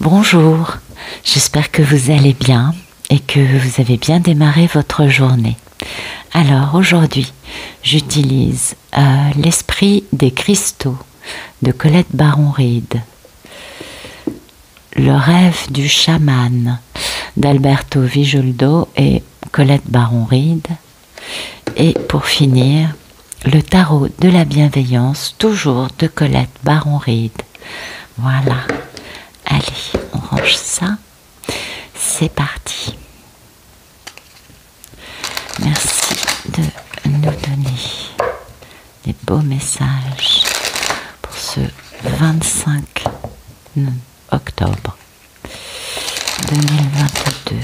Bonjour, j'espère que vous allez bien et que vous avez bien démarré votre journée. Alors aujourd'hui, j'utilise euh, l'esprit des cristaux de Colette Baron-Reed, le rêve du chaman d'Alberto Vigoldo et Colette Baron-Reed, et pour finir, le tarot de la bienveillance, toujours de Colette Baron-Reed. Voilà. Allez, on range ça. C'est parti. Merci de nous donner des beaux messages pour ce 25 octobre 2022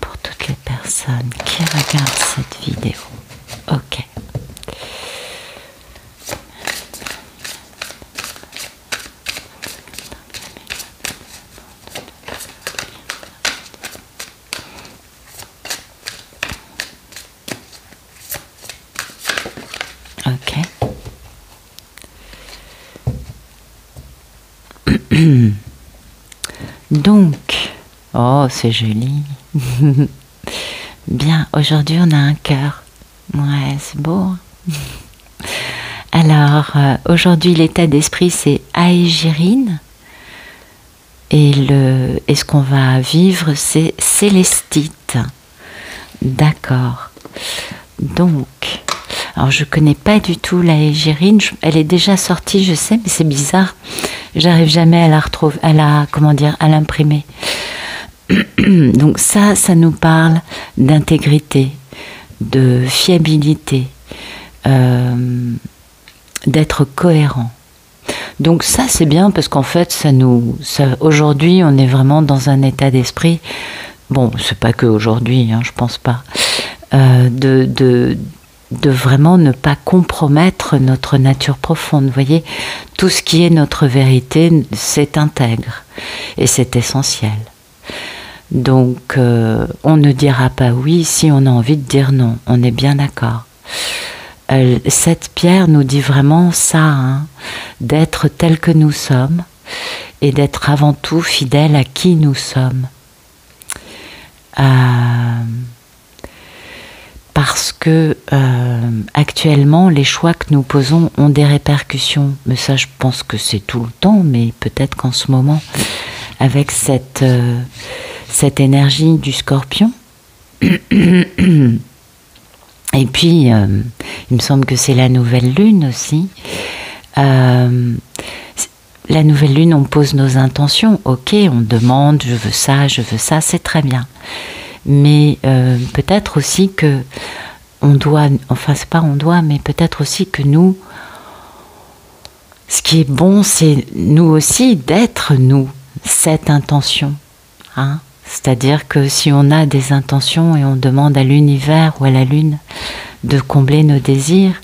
pour toutes les personnes qui regardent cette vidéo. Ok. Ok. Donc, oh, c'est joli. Bien, aujourd'hui on a un cœur. Ouais, c'est beau. hein. Alors, euh, aujourd'hui l'état d'esprit c'est Aégirine. Et, le, et ce qu'on va vivre c'est Célestite. D'accord. Donc, alors je connais pas du tout la Aégirine. Je- Elle est déjà sortie, je sais, mais c'est bizarre. J'arrive jamais à la retrouver, à la, comment dire, à l'imprimer. Donc ça, ça nous parle d'intégrité, de fiabilité, euh, d'être cohérent. Donc ça, c'est bien parce qu'en fait, ça nous, aujourd'hui, on est vraiment dans un état d'esprit. Bon, c'est pas que aujourd'hui, hein, je pense pas. euh, de, de, de vraiment ne pas compromettre notre nature profonde. Vous voyez, tout ce qui est notre vérité, c'est intègre et c'est essentiel. Donc, euh, on ne dira pas oui si on a envie de dire non. On est bien d'accord. Euh, cette pierre nous dit vraiment ça, hein, d'être tel que nous sommes et d'être avant tout fidèle à qui nous sommes. Euh, parce que actuellement, les choix que nous posons ont des répercussions. Mais ça, je pense que c'est tout le temps, mais peut-être qu'en ce moment, avec cette, cette énergie du scorpion, et puis, euh, il me semble que c'est la nouvelle lune aussi. Euh, la nouvelle lune, on pose nos intentions. Ok, on demande, je veux ça, je veux ça, c'est très bien. Mais euh, peut-être aussi que on doit, enfin c'est pas on doit, mais peut-être aussi que nous, ce qui est bon, c'est nous aussi d'être nous, cette intention. Hein C'est-à-dire que si on a des intentions et on demande à l'univers ou à la lune de combler nos désirs,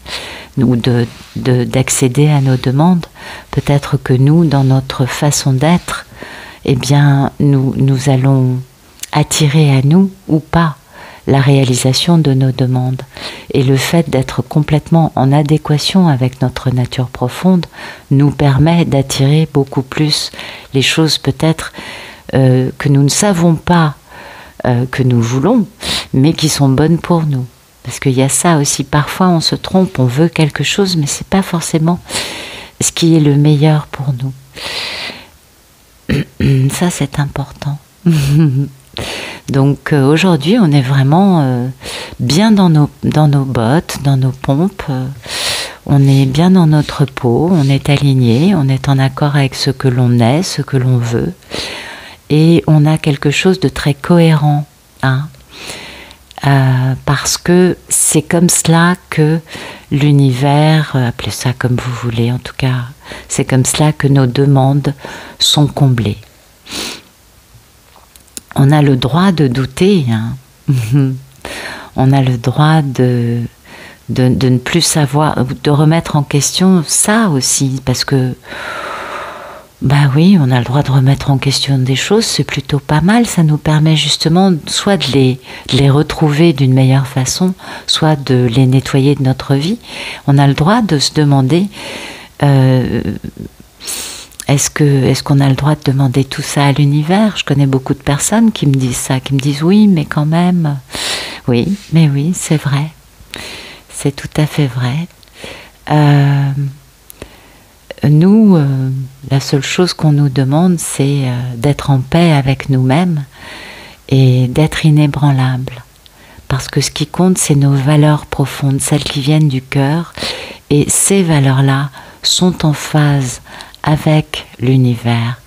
ou de, de- d'accéder à nos demandes, peut-être que nous, dans notre façon d'être, eh bien, nous, nous allons attirer à nous ou pas la réalisation de nos demandes. Et le fait d'être complètement en adéquation avec notre nature profonde nous permet d'attirer beaucoup plus les choses peut-être euh, que nous ne savons pas euh, que nous voulons, mais qui sont bonnes pour nous. Parce qu'il y a ça aussi, parfois on se trompe, on veut quelque chose, mais c'est pas forcément ce qui est le meilleur pour nous. Ça, c'est important. Donc euh, aujourd'hui, on est vraiment bien dans nos, dans nos bottes, dans nos pompes. on est bien dans notre peau, on est aligné, on est en accord avec ce que l'on est, ce que l'on veut. Et on a quelque chose de très cohérent. Hein euh, parce que c'est comme cela que l'univers, euh, appelez ça comme vous voulez, en tout cas, c'est comme cela que nos demandes sont comblées. On a le droit de douter, hein. on a le droit de, de, de ne plus savoir, de remettre en question ça aussi, parce que bah oui, on a le droit de remettre en question des choses, c'est plutôt pas mal. Ça nous permet justement soit de les, retrouver d'une meilleure façon, soit de les nettoyer de notre vie. On a le droit de se demander euh, est-ce que est-ce qu'on a le droit de demander tout ça à l'univers? Je connais beaucoup de personnes qui me disent ça, qui me disent oui, mais quand même, oui, mais oui, c'est vrai, c'est tout à fait vrai. Euh, nous, euh, la seule chose qu'on nous demande, c'est euh, d'être en paix avec nous-mêmes et d'être inébranlable. Parce que ce qui compte, c'est nos valeurs profondes, celles qui viennent du cœur. Et ces valeurs-là sont en phase avec l'univers.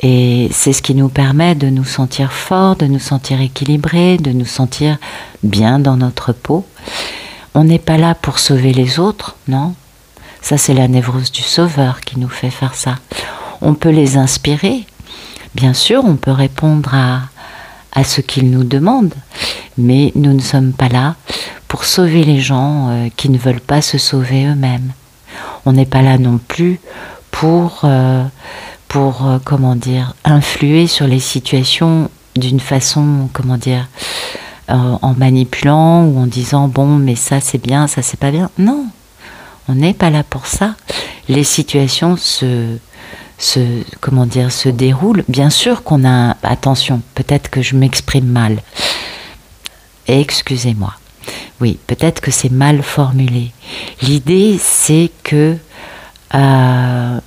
Et c'est ce qui nous permet de nous sentir forts, de nous sentir équilibrés, de nous sentir bien dans notre peau. On n'est pas là pour sauver les autres, non? Ça, c'est la névrose du sauveur qui nous fait faire ça. On peut les inspirer. Bien sûr, on peut répondre à, à ce qu'ils nous demandent, mais nous ne sommes pas là pour sauver les gens euh, qui ne veulent pas se sauver eux-mêmes. On n'est pas là non plus pour, euh, euh, comment dire, influer sur les situations d'une façon, comment dire, en manipulant ou en disant bon, mais ça c'est bien, ça c'est pas bien. Non, on n'est pas là pour ça. Les situations se, se, comment dire, se déroulent. Bien sûr qu'on a, attention, peut-être que je m'exprime mal. Excusez-moi. Oui, peut-être que c'est mal formulé. L'idée, c'est que euh,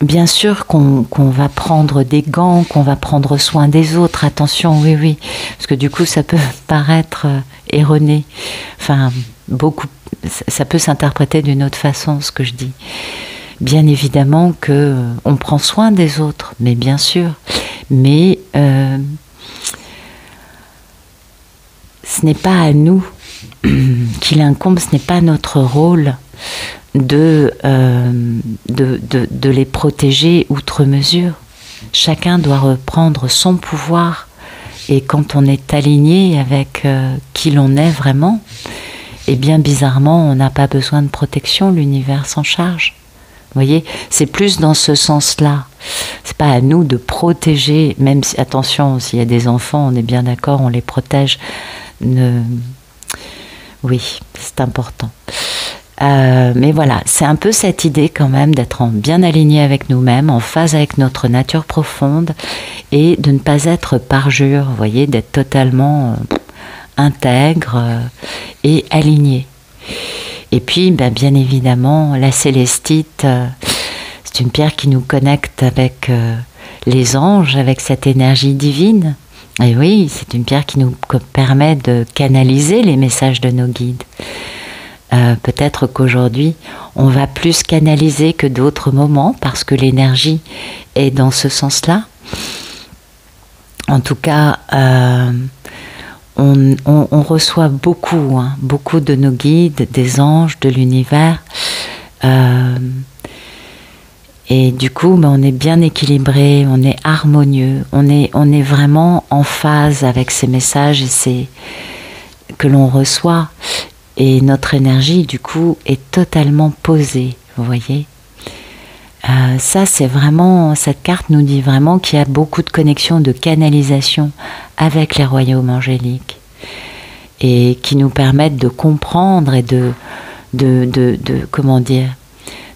bien sûr qu'on va prendre des gants, qu'on va prendre soin des autres. Attention, oui, oui, parce que du coup, ça peut paraître euh, erroné. Enfin, beaucoup, ça peut s'interpréter d'une autre façon, ce que je dis. Bien évidemment que euh, on prend soin des autres, mais bien sûr, mais ce n'est pas à nous qu'il incombe, ce n'est pas notre rôle de, euh, de, de, les protéger outre mesure. Chacun doit reprendre son pouvoir et quand on est aligné avec euh, qui l'on est vraiment, et bien bizarrement, on n'a pas besoin de protection, l'univers s'en charge. Vous voyez, c'est plus dans ce sens-là. C'est pas à nous de protéger, même si, attention, s'il y a des enfants, on est bien d'accord, on les protège. Oui, c'est important. Euh, mais voilà, c'est un peu cette idée quand même d'être bien aligné avec nous-mêmes, en phase avec notre nature profonde et de ne pas être parjure, vous voyez, d'être totalement euh, intègre euh, et aligné. Et puis, ben, bien évidemment, la célestite, c'est une pierre qui nous connecte avec les anges, avec cette énergie divine. Et oui, c'est une pierre qui nous permet de canaliser les messages de nos guides. Euh, peut-être qu'aujourd'hui, on va plus canaliser que d'autres moments parce que l'énergie est dans ce sens-là. En tout cas, euh, on, reçoit beaucoup, hein, beaucoup de nos guides, des anges, de l'univers. Euh, et du coup, ben, on est bien équilibré, on est harmonieux, on est, on est vraiment en phase avec ces messages et ces, que l'on reçoit et notre énergie du coup est totalement posée, vous voyez. Euh, ça, c'est vraiment, cette carte nous dit vraiment qu'il y a beaucoup de connexions, de canalisation avec les royaumes angéliques et qui nous permettent de comprendre et de, de, de, de comment dire,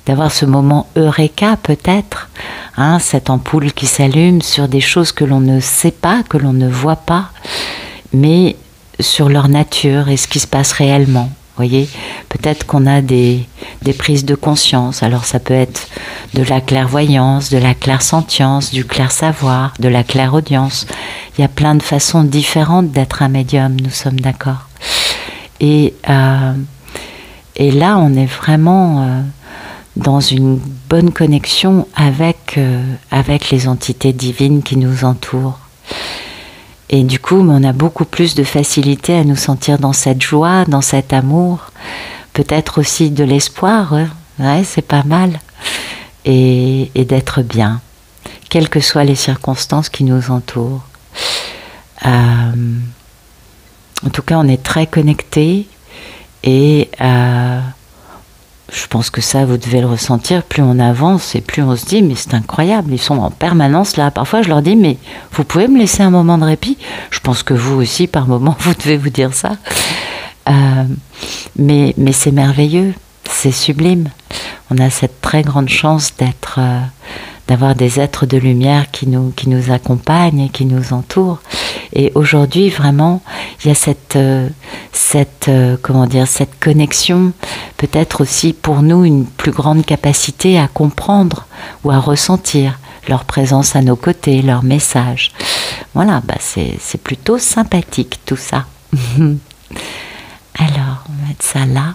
d'avoir ce moment eureka peut-être, hein, cette ampoule qui s'allume sur des choses que l'on ne sait pas, que l'on ne voit pas, mais sur leur nature et ce qui se passe réellement. Voyez, peut-être qu'on a des, des, prises de conscience. Alors ça peut être de la clairvoyance, de la clairsentience, du clair-savoir, de la clairaudience. Il y a plein de façons différentes d'être un médium, nous sommes d'accord. Et, euh, et là, on est vraiment euh, dans une bonne connexion avec, euh, avec les entités divines qui nous entourent. Et du coup, on a beaucoup plus de facilité à nous sentir dans cette joie, dans cet amour, peut-être aussi de l'espoir, ouais, c'est pas mal, et, d'être bien, quelles que soient les circonstances qui nous entourent. Euh, en tout cas, on est très connectés et euh, je pense que ça, vous devez le ressentir. Plus on avance et plus on se dit, mais c'est incroyable, ils sont en permanence là. Parfois, je leur dis, mais vous pouvez me laisser un moment de répit? Je pense que vous aussi, par moment, vous devez vous dire ça. Euh, mais mais c'est merveilleux, c'est sublime. on a cette très grande chance d'être, euh, d'avoir des êtres de lumière qui nous, qui nous accompagnent et qui nous entourent. Et aujourd'hui, vraiment, il y a cette, euh, cette, euh, comment dire, cette connexion, peut-être aussi pour nous une plus grande capacité à comprendre ou à ressentir leur présence à nos côtés, leur message. Voilà, bah c'est plutôt sympathique tout ça. Alors, on va mettre ça là.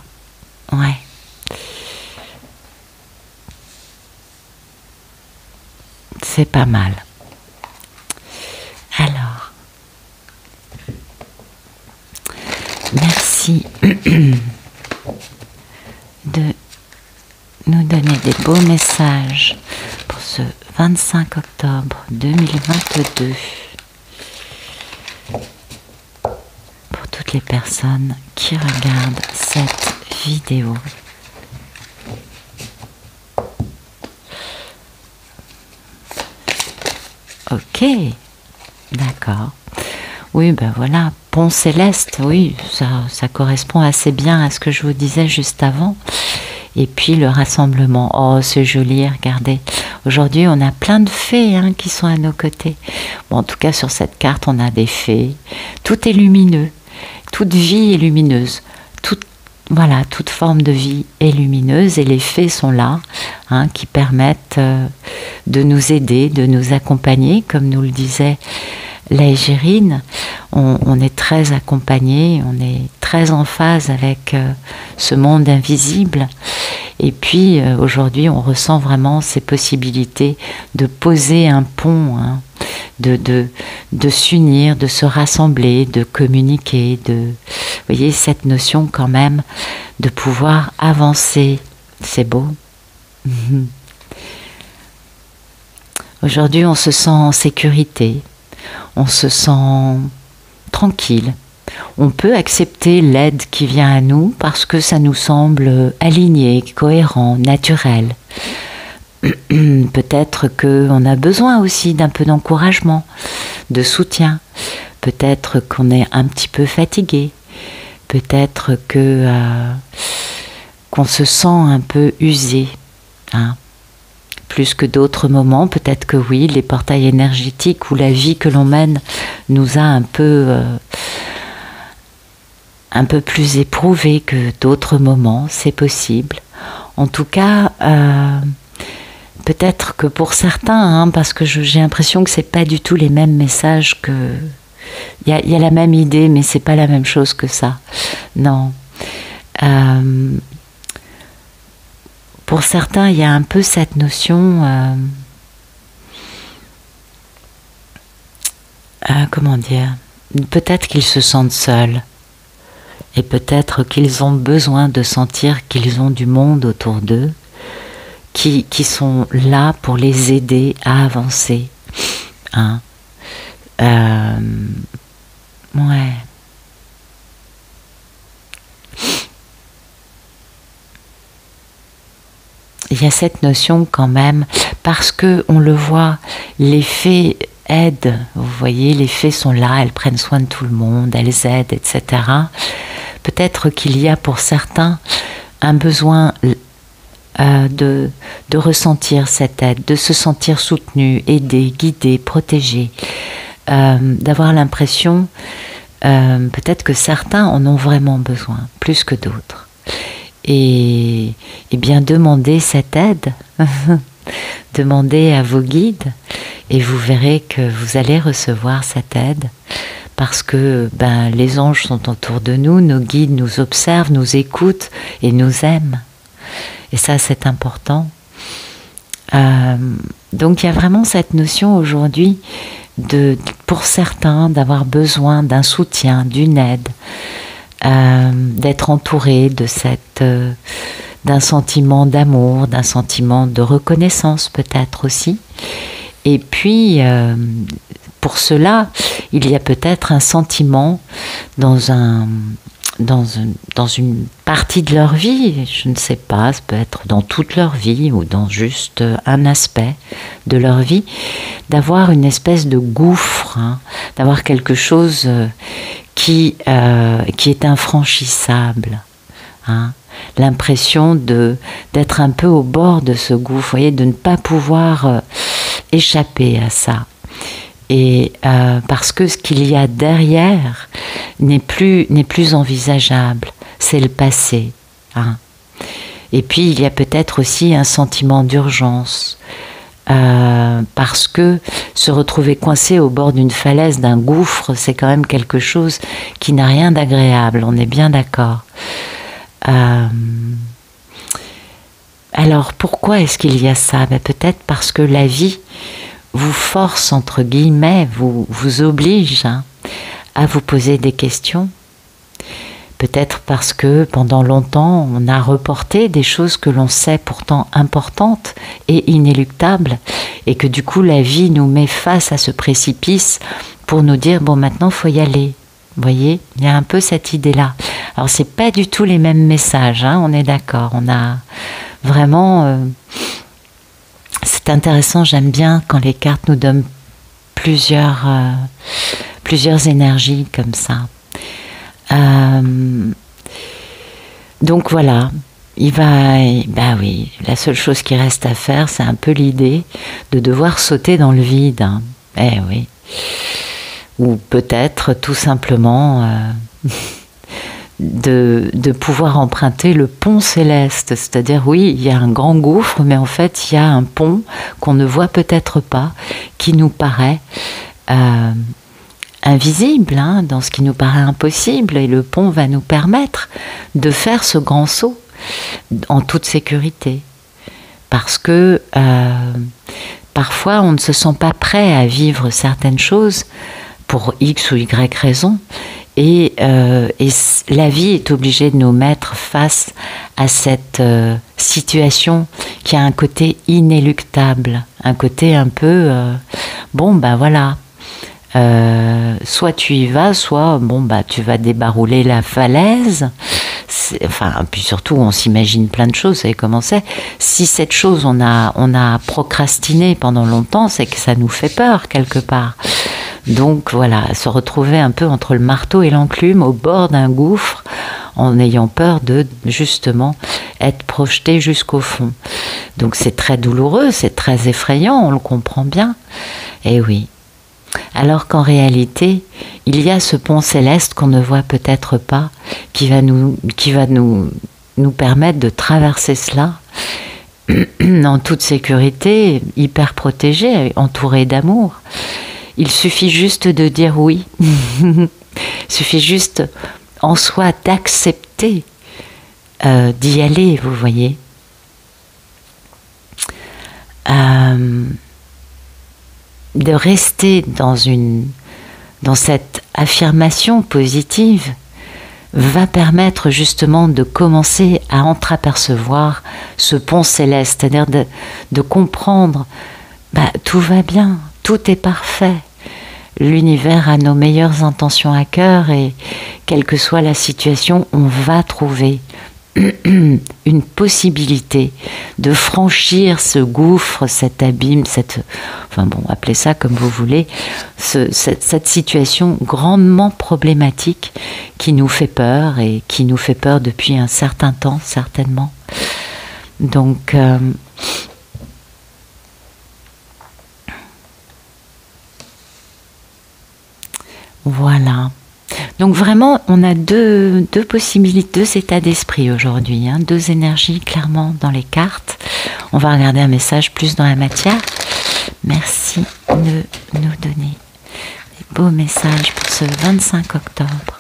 Ouais. C'est pas mal. Alors, merci de nous donner des beaux messages pour ce 25 octobre 2022. Pour toutes les personnes qui regardent cette vidéo. Ok, d'accord. Oui, ben voilà, pont céleste, oui, ça, correspond assez bien à ce que je vous disais juste avant. Et puis le rassemblement, oh c'est joli, regardez. Aujourd'hui on a plein de fées hein, qui sont à nos côtés. En tout cas sur cette carte on a des fées. Tout est lumineux, toute vie est lumineuse. Toute, voilà, toute forme de vie est lumineuse et les fées sont là, hein, qui permettent euh, de nous aider, de nous accompagner, comme nous le disait l'Aégérine. On, on, est très accompagné, on est très en phase avec euh, ce monde invisible. Et puis euh, aujourd'hui, on ressent vraiment ces possibilités de poser un pont, hein, de, de, de s'unir, de se rassembler, de communiquer, de, vous voyez, cette notion quand même de pouvoir avancer. C'est beau. Aujourd'hui, on se sent en sécurité, on se sent tranquille. On peut accepter l'aide qui vient à nous parce que ça nous semble aligné, cohérent, naturel. Peut-être qu'on a besoin aussi d'un peu d'encouragement, de soutien. Peut-être qu'on est un petit peu fatigué. Peut-être que euh, qu'on se sent un peu usé. Hein plus que d'autres moments. Peut-être que oui, les portails énergétiques ou la vie que l'on mène nous a un peu, euh, un peu plus éprouvés que d'autres moments. C'est possible. En tout cas, euh, peut-être que pour certains, hein, parce que j'ai l'impression que c'est pas du tout les mêmes messages que. Il y, a la même idée, mais c'est pas la même chose que ça. Non. Euh, pour certains, il y a un peu cette notion, euh, euh, comment dire, peut-être qu'ils se sentent seuls et peut-être qu'ils ont besoin de sentir qu'ils ont du monde autour d'eux, qui, qui, sont là pour les aider à avancer. Hein. Euh, ouais. Il y a cette notion quand même, parce que on le voit, les fées aident, vous voyez, les fées sont là, elles prennent soin de tout le monde, elles aident, etc. Peut-être qu'il y a pour certains un besoin euh, de, ressentir cette aide, de se sentir soutenu, aidé, guidé, protégé, euh, d'avoir l'impression euh, peut-être que certains en ont vraiment besoin, plus que d'autres et, bien demander cette aide, demandez à vos guides et vous verrez que vous allez recevoir cette aide parce que ben, les anges sont autour de nous, nos guides nous observent, nous écoutent et nous aiment. Et ça, c'est important. Euh, donc il y a vraiment cette notion aujourd'hui de, pour certains d'avoir besoin d'un soutien, d'une aide, euh, d'être entouré de cette euh, d'un sentiment d'amour, d'un sentiment de reconnaissance peut-être aussi. Et puis, euh, pour cela, il y a peut-être un sentiment dans un dans, dans une partie de leur vie, je ne sais pas, ça peut être dans toute leur vie ou dans juste un aspect de leur vie, d'avoir une espèce de gouffre, hein, d'avoir quelque chose qui, euh, qui est infranchissable. Hein. l'impression de d'être un peu au bord de ce gouffre, voyez, de ne pas pouvoir euh, échapper à ça. Et euh, parce que ce qu'il y a derrière n'est plus n'est plus envisageable, c'est le passé. Hein. Et puis il y a peut-être aussi un sentiment d'urgence. Euh, parce que se retrouver coincé au bord d'une falaise, d'un gouffre, c'est quand même quelque chose qui n'a rien d'agréable, on est bien d'accord. Euh, alors pourquoi est-ce qu'il y a ça? Ben, Peut-être parce que la vie vous force, entre guillemets, vous, vous oblige hein, à vous poser des questions. Peut-être parce que pendant longtemps, on a reporté des choses que l'on sait pourtant importantes et inéluctables, et que du coup la vie nous met face à ce précipice pour nous dire bon maintenant faut y aller. Vous voyez, il y a un peu cette idée-là. Alors c'est pas du tout les mêmes messages, hein, on est d'accord. On a vraiment, euh, c'est intéressant. J'aime bien quand les cartes nous donnent plusieurs, euh, plusieurs énergies comme ça. Euh, donc voilà, il va, bah oui, la seule chose qui reste à faire, c'est un peu l'idée de devoir sauter dans le vide. Hein. Eh oui. Ou peut-être tout simplement de, pouvoir emprunter le pont céleste. C'est-à-dire, oui, il y a un grand gouffre, mais en fait, il y a un pont qu'on ne voit peut-être pas, qui nous paraît euh, invisible, hein, dans ce qui nous paraît impossible. Et le pont va nous permettre de faire ce grand saut en toute sécurité. Parce que euh, parfois, on ne se sent pas prêt à vivre certaines choses pour X ou Y raison. Et, euh, et, la vie est obligée de nous mettre face à cette euh, situation qui a un côté inéluctable, un côté un peu euh, bon ben voilà, soit tu y vas, soit bon bah tu vas débarouler la falaise. Enfin, puis surtout, on s'imagine plein de choses. Savez comment c'est Si cette chose on a on a procrastiné pendant longtemps, c'est que ça nous fait peur quelque part. Donc voilà, se retrouver un peu entre le marteau et l'enclume au bord d'un gouffre en ayant peur de justement être projeté jusqu'au fond. Donc c'est très douloureux, c'est très effrayant, on le comprend bien. Et eh oui. Alors qu'en réalité, il y a ce pont céleste qu'on ne voit peut-être pas, qui va nous, qui va nous, nous permettre de traverser cela en toute sécurité, hyper protégé, entouré d'amour. Il suffit juste de dire oui. Il suffit juste en soi d'accepter euh, d'y aller, vous voyez. Euh, de rester dans une dans cette affirmation positive va permettre justement de commencer à entreapercevoir ce pont céleste, c'est-à-dire de, comprendre bah, tout va bien, tout est parfait. L'univers a nos meilleures intentions à cœur et quelle que soit la situation, on va trouver une possibilité de franchir ce gouffre, cet abîme, cette, enfin bon, appelez ça comme vous voulez, cette, situation grandement problématique qui nous fait peur et qui nous fait peur depuis un certain temps, certainement. Donc, euh, Voilà. Donc vraiment, on a deux, possibilités, deux états d'esprit aujourd'hui, hein. deux énergies clairement dans les cartes. On va regarder un message plus dans la matière. Merci de nous donner des beaux messages pour ce 25 octobre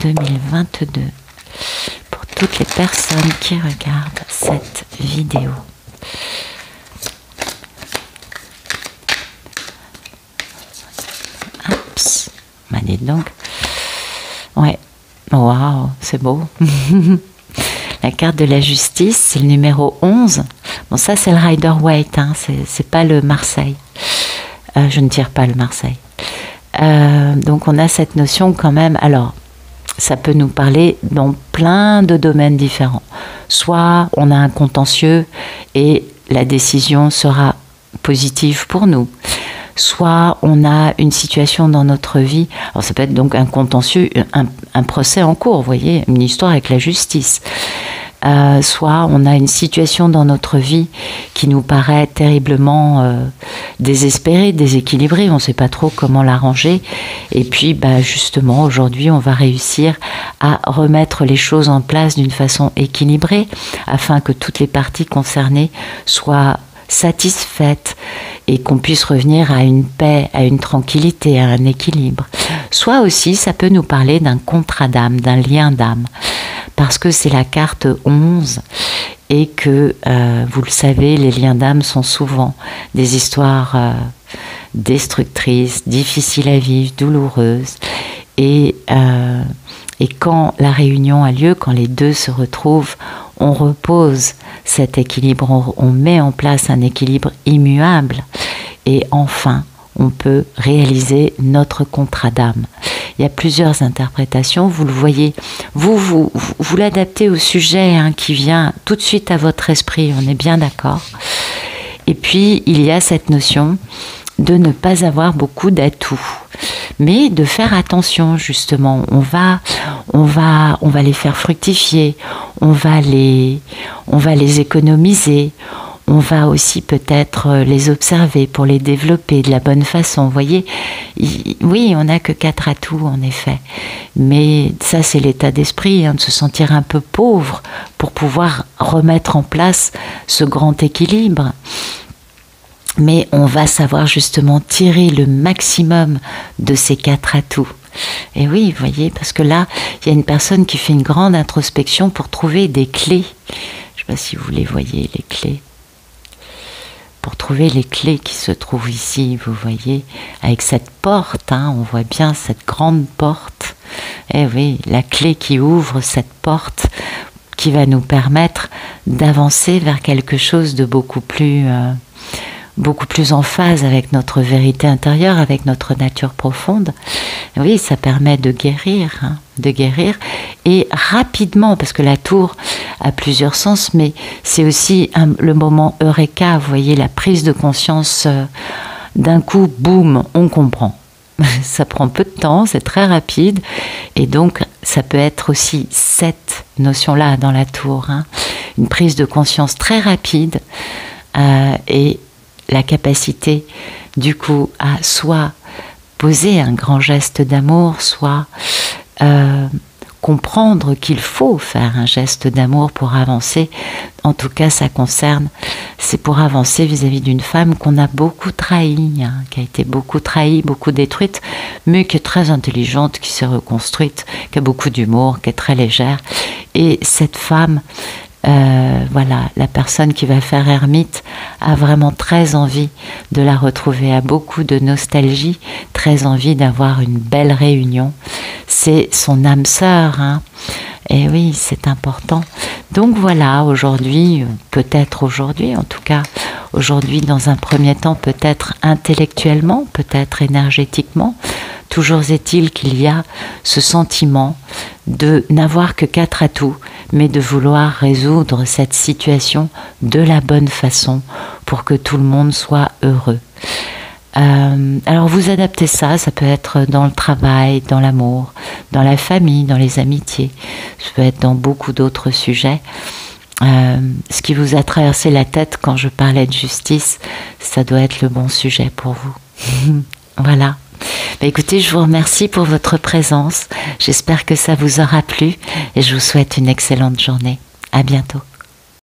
2022 pour toutes les personnes qui regardent cette vidéo. Bah donc. Ouais. Waouh, c'est beau. la carte de la justice, c'est le numéro 11. Bon, ça, c'est le Rider Waite, hein. c'est pas le Marseille. Euh, je ne tire pas le Marseille. Euh, donc, on a cette notion quand même. Alors, ça peut nous parler dans plein de domaines différents. Soit on a un contentieux et la décision sera positive pour nous soit on a une situation dans notre vie, alors ça peut être donc un contentieux, un, procès en cours, vous voyez, une histoire avec la justice. euh, soit on a une situation dans notre vie qui nous paraît terriblement euh, désespérée, déséquilibrée, on ne sait pas trop comment l'arranger. Et puis, bah, justement, aujourd'hui, on va réussir à remettre les choses en place d'une façon équilibrée afin que toutes les parties concernées soient satisfaites et qu'on puisse revenir à une paix, à une tranquillité, à un équilibre. Soit aussi, ça peut nous parler d'un contrat d'âme, d'un lien d'âme, parce que c'est la carte 11 et que, euh, vous le savez, les liens d'âme sont souvent des histoires euh, destructrices, difficiles à vivre, douloureuses. Euh, et quand la réunion a lieu, quand les deux se retrouvent, on repose cet équilibre, on, met en place un équilibre immuable et enfin on peut réaliser notre contrat d'âme. Il y a plusieurs interprétations, vous le voyez, vous vous, vous, l'adaptez au sujet hein, qui vient tout de suite à votre esprit, on est bien d'accord. Et puis il y a cette notion de ne pas avoir beaucoup d'atouts mais de faire attention justement. On va, on va, on va les faire fructifier, on va les, on va les économiser. On va aussi peut-être les observer pour les développer de la bonne façon. Vous voyez, oui, on n'a que quatre atouts en effet, mais ça c'est l'état d'esprit, hein, de se sentir un peu pauvre pour pouvoir remettre en place ce grand équilibre mais on va savoir justement tirer le maximum de ces quatre atouts. Et oui, vous voyez, parce que là, il y a une personne qui fait une grande introspection pour trouver des clés. Je ne sais pas si vous les voyez, les clés. Pour trouver les clés qui se trouvent ici, vous voyez, avec cette porte, hein, on voit bien cette grande porte. Et oui, la clé qui ouvre cette porte qui va nous permettre d'avancer vers quelque chose de beaucoup plus... Euh, beaucoup plus en phase avec notre vérité intérieure, avec notre nature profonde. Oui, ça permet de guérir, hein, de guérir et rapidement, parce que la tour a plusieurs sens, mais c'est aussi le moment eureka, vous voyez, la prise de conscience euh, d'un coup, boum, on comprend. ça prend peu de temps, c'est très rapide, et donc ça peut être aussi cette notion-là dans la tour, hein. une prise de conscience très rapide euh, et la capacité du coup à soit poser un grand geste d'amour, soit euh, comprendre qu'il faut faire un geste d'amour pour avancer. En tout cas, ça concerne, c'est pour avancer vis-à-vis d'une femme qu'on a beaucoup trahie, hein, qui a été beaucoup trahie, beaucoup détruite, mais qui est très intelligente, qui s'est reconstruite, qui a beaucoup d'humour, qui est très légère. Et cette femme, euh, voilà, la personne qui va faire ermite a vraiment très envie de la retrouver, a beaucoup de nostalgie, très envie d'avoir une belle réunion. C'est son âme sœur, hein. Et oui, c'est important. Donc voilà, aujourd'hui, peut-être aujourd'hui, en tout cas, aujourd'hui dans un premier temps, peut-être intellectuellement, peut-être énergétiquement, toujours est-il qu'il y a ce sentiment de n'avoir que quatre atouts, mais de vouloir résoudre cette situation de la bonne façon pour que tout le monde soit heureux. Euh, alors vous adaptez ça, ça peut être dans le travail, dans l'amour, dans la famille, dans les amitiés, ça peut être dans beaucoup d'autres sujets. Euh, ce qui vous a traversé la tête quand je parlais de justice, ça doit être le bon sujet pour vous. voilà. Bah, écoutez, je vous remercie pour votre présence. J'espère que ça vous aura plu et je vous souhaite une excellente journée. À bientôt.